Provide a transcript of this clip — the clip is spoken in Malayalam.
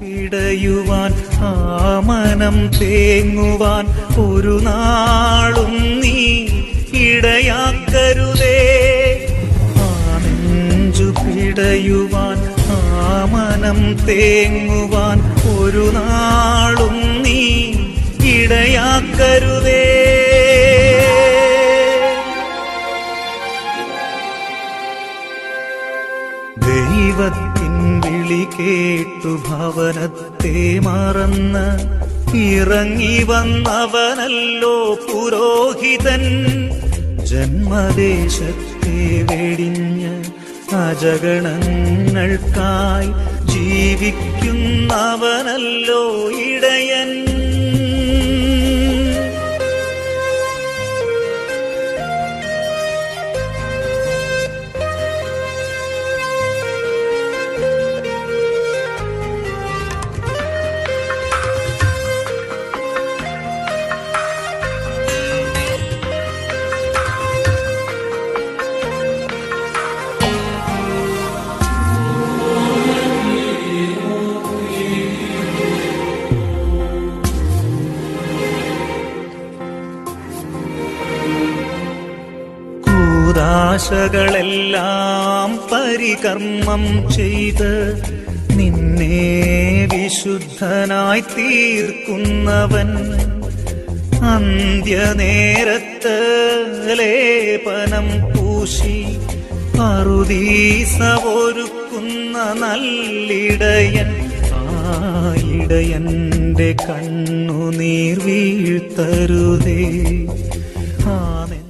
പിടയുവാൻ ആമനം മനം തേങ്ങുവാൻ ഒരു നാളും നീ ഇടയാക്കരുതേ. ആ പിടയുവാൻ ആമനം മനം തേങ്ങുവാൻ ഒരു നാളും നീ ഇടയാക്കരുതേ. ദൈവത്തിൻ വിളി കേട്ടു ഭവനത്തെ മറന്ന് ഇറങ്ങി വന്നവനല്ലോ പുരോഹിതൻ. ജന്മദേശത്തെ വെടിഞ്ഞ് അജഗണങ്ങൾക്കായി ജീവിക്കുന്നവനല്ലോ കൂതാശകളെല്ലാം പരികർമ്മം ചെയ്ത് നിന്നെ വിശുദ്ധനായി തീർക്കുന്നവൻ അന്ത്യനേരത്ത് ലേപനം പൂശി അറുദീസ ഒരുക്കുന്ന നല്ലിടയൻ. ആയിടയന്റെ ഇടയന്റെ കണ്ണുനീർ വീഴ്ത്തരുതേ. ആമേൻ.